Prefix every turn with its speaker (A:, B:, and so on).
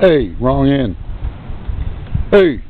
A: Hey, wrong end. Hey.